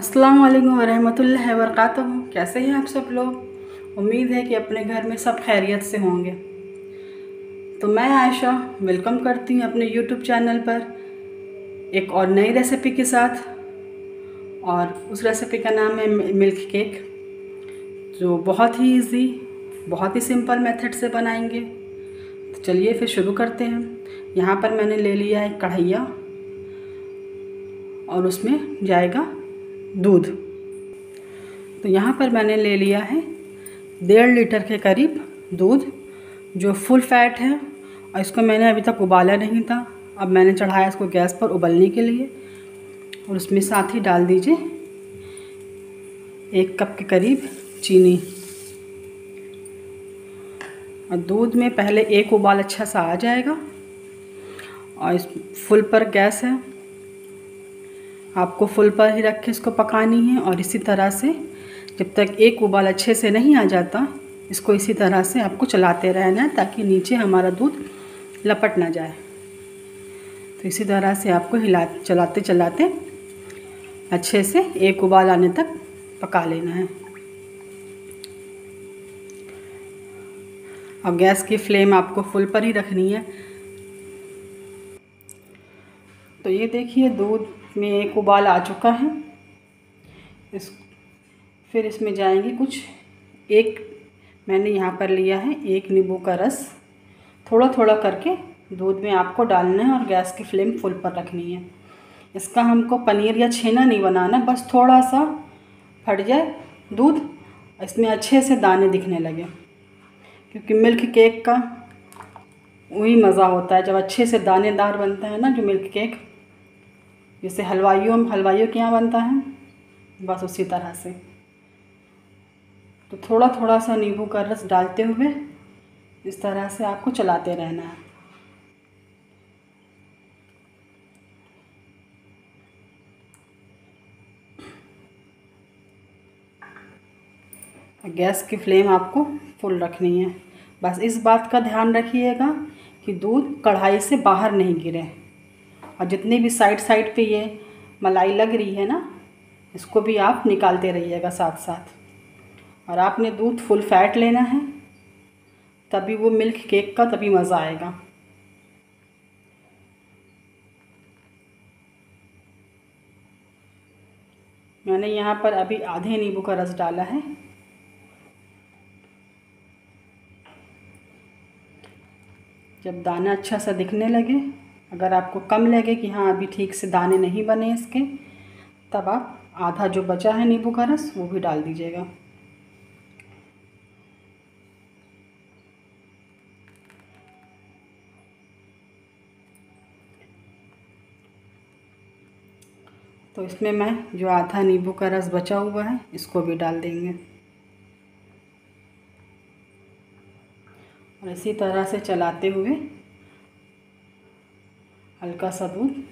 अस्सलाम वालेकुम वरहमतुल्लाहि वबरकातुहू। कैसे हैं आप सब लोग? उम्मीद है कि अपने घर में सब खैरियत से होंगे। तो मैं आयशा, वेलकम करती हूँ अपने यूट्यूब चैनल पर एक और नई रेसिपी के साथ। और उस रेसिपी का नाम है मिल्क केक, जो बहुत ही इजी बहुत ही सिंपल मेथड से बनाएँगे। तो चलिए फिर शुरू करते हैं। यहाँ पर मैंने ले लिया है कढ़ैया और उसमें जाएगा दूध। तो यहाँ पर मैंने ले लिया है डेढ़ लीटर के करीब दूध, जो फुल फैट है, और इसको मैंने अभी तक उबाला नहीं था। अब मैंने चढ़ाया इसको गैस पर उबलने के लिए, और उसमें साथ ही डाल दीजिए एक कप के करीब चीनी। और दूध में पहले एक उबाल अच्छा सा आ जाएगा, और इस फुल पर गैस है आपको फुल पर ही रख के इसको पकानी है और इसी तरह से जब तक एक उबाल अच्छे से नहीं आ जाता, इसको इसी तरह से आपको चलाते रहना है ताकि नीचे हमारा दूध लपट ना जाए। तो इसी तरह से आपको हिला, चलाते चलाते अच्छे से एक उबाल आने तक पका लेना है। और गैस की फ्लेम आपको फुल पर ही रखनी है। तो ये देखिए दूध में एक उबाल आ चुका है। इस, फिर इसमें जाएँगे कुछ, एक मैंने यहाँ पर लिया है, एक नींबू का रस। थोड़ा थोड़ा करके दूध में आपको डालना है और गैस की फ्लेम फुल पर रखनी है। इसका हमको पनीर या छेना नहीं बनाना, बस थोड़ा सा फट जाए दूध, इसमें अच्छे से दाने दिखने लगे। क्योंकि मिल्क केक का वही मज़ा होता है, जब अच्छे से दानेदार बनता है ना, जो मिल्क केक। जैसे हलवाइयों में हलवाइयों के यहाँ बनता है, बस उसी तरह से। तो थोड़ा थोड़ा सा नींबू का रस डालते हुए इस तरह से आपको चलाते रहना है। गैस की फ्लेम आपको फुल रखनी है। बस इस बात का ध्यान रखिएगा कि दूध कढ़ाई से बाहर नहीं गिरे। और जितनी भी साइड साइड पे ये मलाई लग रही है ना, इसको भी आप निकालते रहिएगा साथ साथ। और आपने दूध फुल फैट लेना है, तभी वो मिल्क केक का तभी मज़ा आएगा। मैंने यहाँ पर अभी आधे नींबू का रस डाला है। जब दाना अच्छा सा दिखने लगे अगर आपको कम लगे कि हाँ अभी ठीक से दाने नहीं बने इसके, तब आप आधा जो बचा है नींबू का रस, वो भी डाल दीजिएगा। तो इसमें मैं जो आधा नींबू का रस बचा हुआ है, इसको भी डाल देंगे। और इसी तरह से चलाते हुए हल्का सा दूध।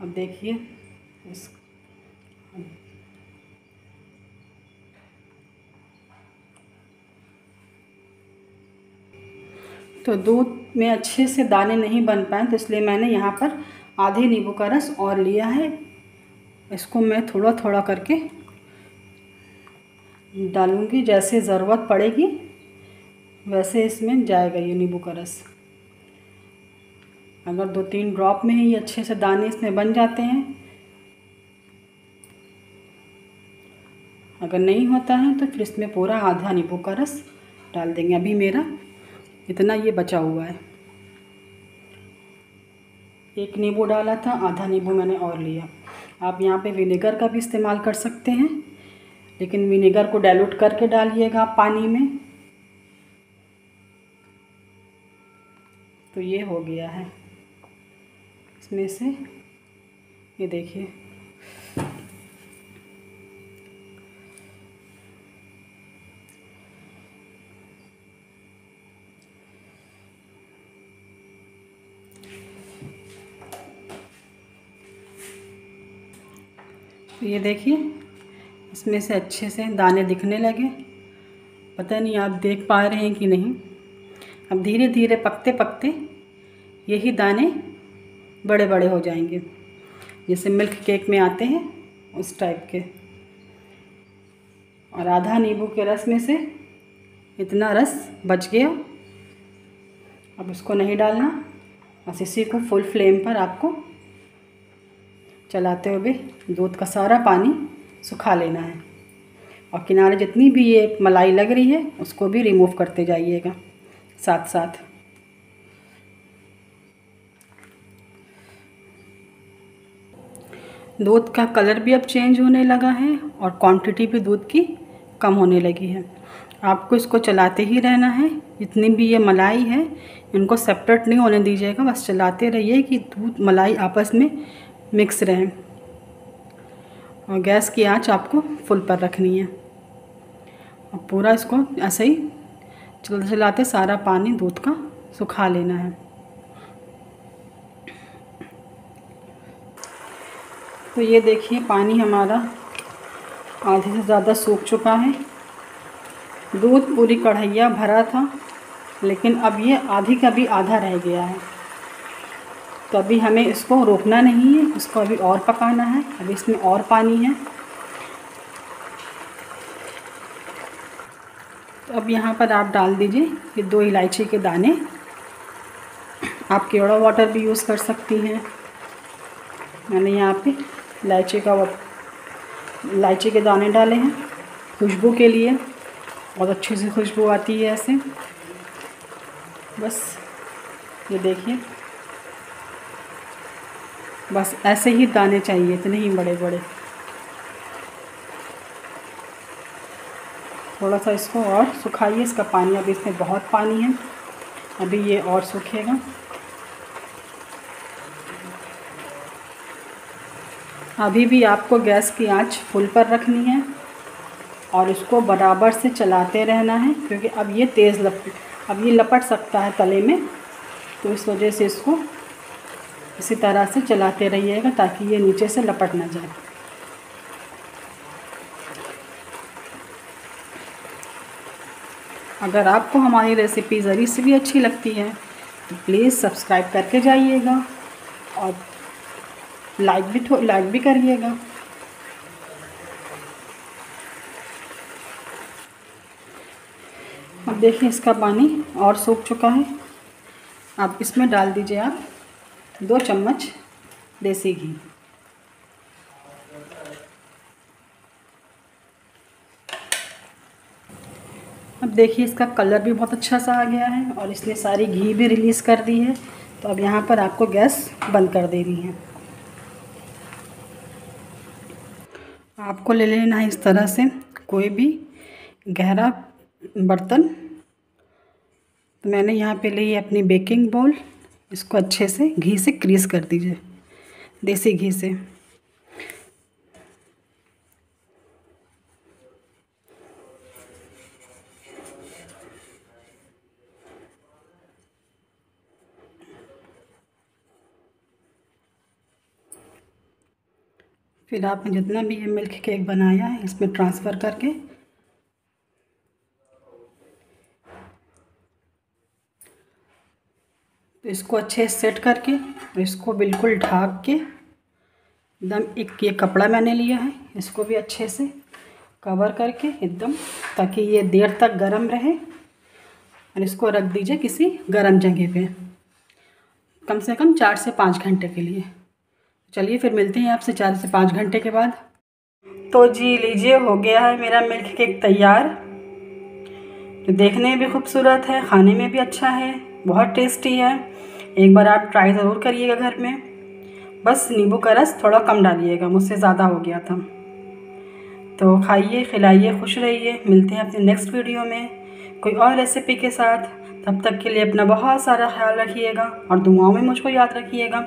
अब देखिए, इस तो दूध में अच्छे से दाने नहीं बन पाए तो इसलिए मैंने यहाँ पर आधे नींबू का रस और लिया है। इसको मैं थोड़ा थोड़ा करके डालूँगी, जैसे ज़रूरत पड़ेगी, वैसे इसमें जाएगा ये नींबू का रस। अगर दो तीन ड्रॉप में ही अच्छे से दाने इसमें बन जाते हैं। अगर नहीं होता है तो फिर इसमें पूरा आधा नींबू का रस डाल देंगे। अभी मेरा इतना ये बचा हुआ है। एक नींबू डाला था, आधा नींबू मैंने और लिया। आप यहाँ पे विनेगर का भी इस्तेमाल कर सकते हैं, लेकिन विनेगर को डाइल्यूट करके डालिएगा आप पानी में। तो ये हो गया है। इसमें से। ये देखिए। ये देखिए, इसमें से अच्छे से दाने दिखने लगे। पता नहीं आप देख पा रहे हैं कि नहीं। अब धीरे धीरे पकते पकते यही दाने बड़े बड़े हो जाएँगे। जैसे मिल्क केक में आते हैं, उस टाइप के। और आधा नींबू के रस में से इतना रस बच गया। अब उसको नहीं डालना। बस इसी को फुल फ्लेम पर आपको चलाते हुए दूध का सारा पानी सुखा लेना है। और किनारे जितनी भी ये मलाई लग रही है, उसको भी रिमूव करते जाइएगा साथ साथ दूध का कलर भी अब चेंज होने लगा है और क्वांटिटी भी दूध की कम होने लगी है। आपको इसको चलाते ही रहना है। जितनी भी ये मलाई है, इनको सेपरेट नहीं होने दीजिएगा, बस चलाते रहिए कि दूध, मलाई आपस में मिक्स रहें। और गैस की आँच आपको फुल पर रखनी है। और पूरा इसको ऐसे ही चलते चलाते सारा पानी दूध का सुखा लेना है। तो ये देखिए, पानी हमारा आधे से ज़्यादा सूख चुका है। दूध पूरी कढ़ैया भरा था, लेकिन अब ये आधी का भी आधा रह गया है। तो अभी हमें इसको रोकना नहीं है, इसको अभी और पकाना है। अभी इसमें और पानी है। तो अब यहाँ पर आप डाल दीजिए, ये दो इलायची के दाने। आप केवड़ा वाटर भी यूज़ कर सकती हैं। मैंने यहाँ पे इलायची का इलायची के दाने डाले हैं, खुशबू के लिए। बहुत अच्छी सी खुशबू आती है ऐसे। बस, ये देखिए। बस ऐसे ही दाने चाहिए, इतने ही बड़े बड़े थोड़ा सा इसको और सुखाइए, इसका पानी, अभी इसमें बहुत पानी है। अभी ये और सूखेगा। अभी भी आपको गैस की आँच फुल पर रखनी है और इसको बराबर से चलाते रहना है, क्योंकि अब ये तेज़ लप, अब ये लपट सकता है तले में तो इस वजह से इसको इसी तरह से चलाते रहिएगा ताकि ये नीचे से लपट ना जाए। अगर आपको हमारी रेसिपी ज़री से भी अच्छी लगती है तो प्लीज़ सब्सक्राइब करके जाइएगा और लाइक भी थो लाइक भी करिएगा। अब देखिए इसका पानी और सूख चुका है। अब इसमें डाल दीजिए आप दो चम्मच देसी घी। अब देखिए इसका कलर भी बहुत अच्छा सा आ गया है और इसने सारी घी भी रिलीज़ कर दी है। तो अब यहाँ पर आपको गैस बंद कर देनी है। आपको ले लेना है इस तरह से कोई भी गहरा बर्तन। तो मैंने यहाँ पे ली अपनी बेकिंग बाउल। इसको अच्छे से घी से क्रीस कर दीजिए। देसी घी से। फिर आपने जितना भी ये मिल्क केक बनाया है, इसमें ट्रांसफ़र करके तो इसको अच्छे से सेट करके और इसको बिल्कुल ढाक के एकदम एक ये कपड़ा मैंने लिया है, इसको भी अच्छे से कवर करके एकदम ताकि ये देर तक गर्म रहे और इसको रख दीजिए किसी गर्म जगह पे, कम से कम चार से पाँच घंटे के लिए। चलिए फिर मिलते हैं आपसे चार से पाँच घंटे के बाद। तो जी, लीजिए, हो गया है मेरा मिल्क केक तैयार। जो देखने में भी खूबसूरत है, खाने में भी अच्छा है, बहुत टेस्टी है। एक बार आप ट्राई ज़रूर करिएगा घर में। बस नींबू का रस थोड़ा कम डालिएगा, मुझसे ज़्यादा हो गया था। तो खाइए, खिलाइए, खुश रहिए। मिलते हैं अपने नेक्स्ट वीडियो में कोई और रेसिपी के साथ। तब तक के लिए अपना बहुत सारा ख्याल रखिएगा और दुआओं में मुझको याद रखिएगा।